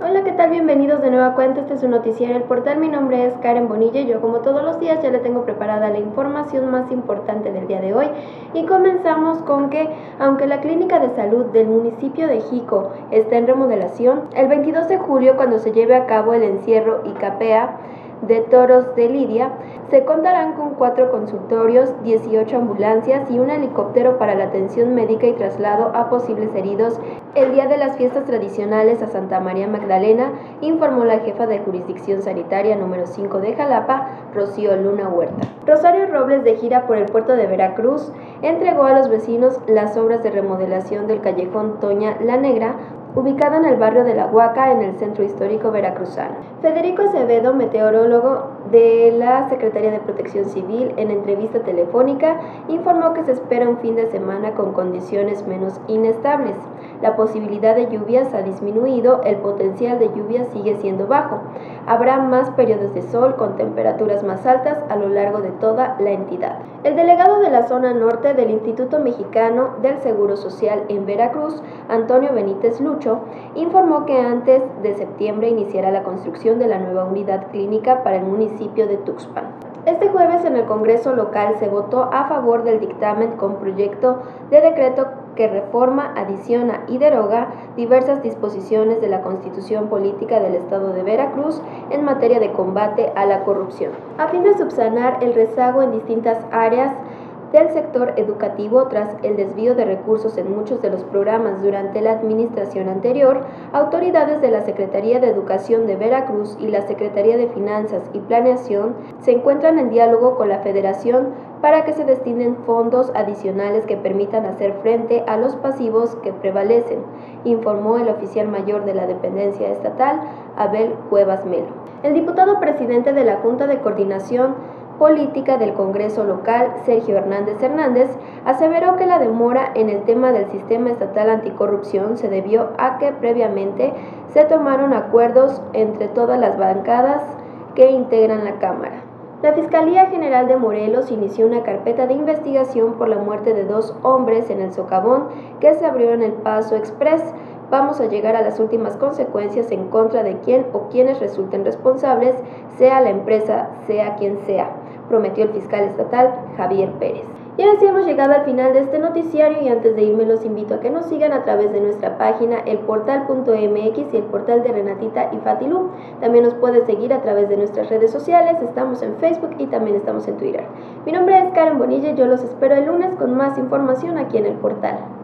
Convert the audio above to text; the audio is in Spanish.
Hola, ¿qué tal? Bienvenidos de nueva cuenta. Este es su noticiero El Portal. Mi nombre es Karen Bonilla y yo, como todos los días, ya le tengo preparada la información más importante del día de hoy. Y comenzamos con que, aunque la clínica de salud del municipio de Jico está en remodelación, el 22 de julio, cuando se lleve a cabo el encierro y capea, de Toros de Lidia, se contarán con cuatro consultorios, 18 ambulancias y un helicóptero para la atención médica y traslado a posibles heridos el día de las fiestas tradicionales a Santa María Magdalena, informó la jefa de jurisdicción sanitaria número 5 de Jalapa, Rocío Luna Huerta. Rosario Robles, de gira por el puerto de Veracruz, entregó a los vecinos las obras de remodelación del callejón Toña La Negra, ubicado en el barrio de La Huaca, en el centro histórico veracruzano. Federico Acevedo, meteorólogo de la Secretaría de Protección Civil, en entrevista telefónica, informó que se espera un fin de semana con condiciones menos inestables. La posibilidad de lluvias ha disminuido, el potencial de lluvia sigue siendo bajo. Habrá más periodos de sol con temperaturas más altas a lo largo de toda la entidad. El delegado de la zona norte del Instituto Mexicano del Seguro Social en Veracruz, Antonio Benítez Lucho, informó que antes de septiembre iniciará la construcción de la nueva unidad clínica para el municipio de Tuxpan. Este jueves en el Congreso local se votó a favor del dictamen con proyecto de decreto que reforma, adiciona y deroga diversas disposiciones de la Constitución Política del Estado de Veracruz en materia de combate a la corrupción, a fin de subsanar el rezago en distintas áreas del sector educativo tras el desvío de recursos en muchos de los programas durante la administración anterior, autoridades de la Secretaría de Educación de Veracruz y la Secretaría de Finanzas y Planeación se encuentran en diálogo con la Federación para que se destinen fondos adicionales que permitan hacer frente a los pasivos que prevalecen, informó el oficial mayor de la dependencia estatal, Abel Cuevas Melo. El diputado presidente de la Junta de Coordinación Política del Congreso local, Sergio Hernández Hernández, aseveró que la demora en el tema del sistema estatal anticorrupción se debió a que previamente se tomaron acuerdos entre todas las bancadas que integran la Cámara. La Fiscalía General de Morelos inició una carpeta de investigación por la muerte de dos hombres en el socavón que se abrió en el Paso Express vamos a llegar a las últimas consecuencias en contra de quien o quienes resulten responsables, sea la empresa, sea quien sea, prometió el fiscal estatal Javier Pérez. Y ahora sí hemos llegado al final de este noticiario y antes de irme los invito a que nos sigan a través de nuestra página elportal.mx y el portal de Renatita y Fatilú. También nos puedes seguir a través de nuestras redes sociales, estamos en Facebook y también estamos en Twitter. Mi nombre es Karen Bonilla y yo los espero el lunes con más información aquí en el portal.